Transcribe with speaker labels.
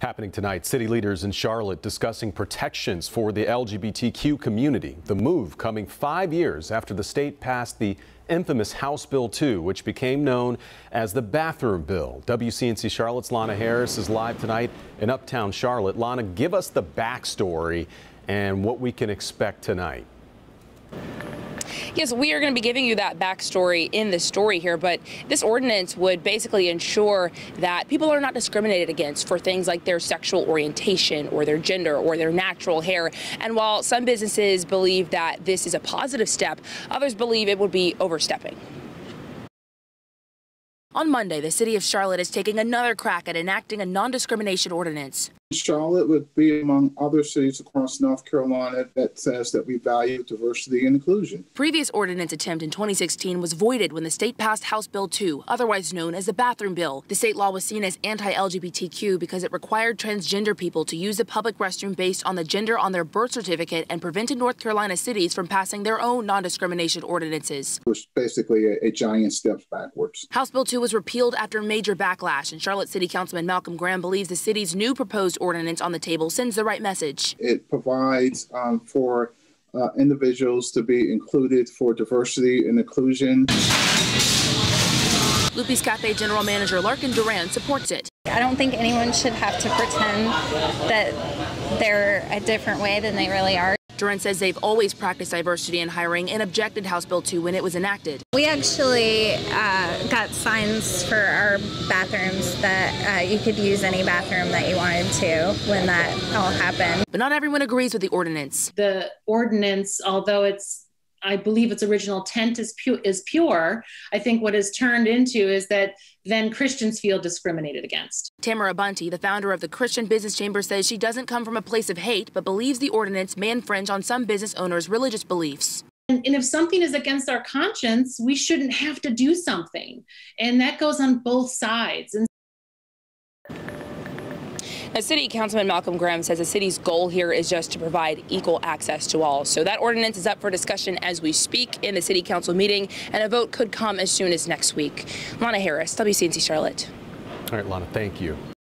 Speaker 1: Happening tonight, city leaders in Charlotte discussing protections for the LGBTQ community. The move coming five years after the state passed the infamous House Bill 2, which became known as the bathroom bill. WCNC Charlotte's Lana Harris is live tonight in Uptown Charlotte. Lana, give us the backstory and what we can expect tonight.
Speaker 2: Yes, we are going to be giving you that backstory in the story here, but this ordinance would basically ensure that people are not discriminated against for things like their sexual orientation or their gender or their natural hair. And while some businesses believe that this is a positive step, others believe it would be overstepping. On Monday, the city of Charlotte is taking another crack at enacting a non discrimination ordinance.
Speaker 3: Charlotte would be among other cities across North Carolina that says that we value diversity and inclusion.
Speaker 2: Previous ordinance attempt in 2016 was voided when the state passed House Bill 2, otherwise known as the bathroom bill. The state law was seen as anti-LGBTQ because it required transgender people to use the public restroom based on the gender on their birth certificate and prevented North Carolina cities from passing their own non-discrimination ordinances.
Speaker 3: It was basically a, a giant step backwards.
Speaker 2: House Bill 2 was repealed after major backlash, and Charlotte City Councilman Malcolm Graham believes the city's new proposed ordinance on the table sends the right message.
Speaker 3: It provides um, for uh, individuals to be included for diversity and inclusion.
Speaker 2: Lupe's Cafe General Manager Larkin Duran supports it.
Speaker 4: I don't think anyone should have to pretend that they're a different way than they really are.
Speaker 2: Duran says they've always practiced diversity in hiring and objected House Bill 2 when it was enacted.
Speaker 4: We actually uh, got signs for our bathrooms that uh, you could use any bathroom that you wanted to when that all happened.
Speaker 2: But not everyone agrees with the ordinance.
Speaker 5: The ordinance, although it's I believe its original intent is pure, is pure. I think what is turned into is that then Christians feel discriminated against.
Speaker 2: Tamara Bunty, the founder of the Christian Business Chamber, says she doesn't come from a place of hate, but believes the ordinance may infringe on some business owners' religious beliefs.
Speaker 5: And, and if something is against our conscience, we shouldn't have to do something. And that goes on both sides. And
Speaker 2: now, City Councilman Malcolm Graham says the city's goal here is just to provide equal access to all. So that ordinance is up for discussion as we speak in the City Council meeting, and a vote could come as soon as next week. Lana Harris, WCNC Charlotte.
Speaker 1: All right, Lana, thank you.